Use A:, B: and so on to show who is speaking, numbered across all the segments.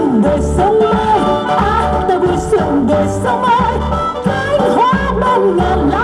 A: đời sớm mai ác ta vui sương đời sớm mai cánh hoa ban ngàn lá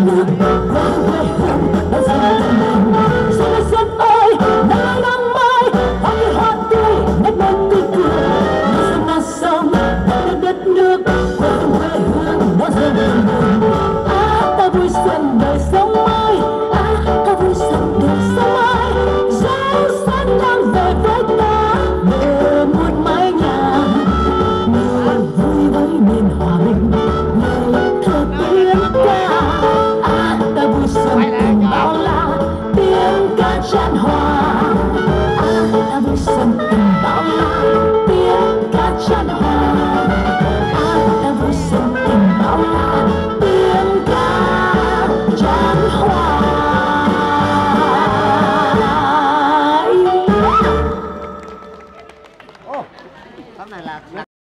A: Oh, oh, oh, oh, oh.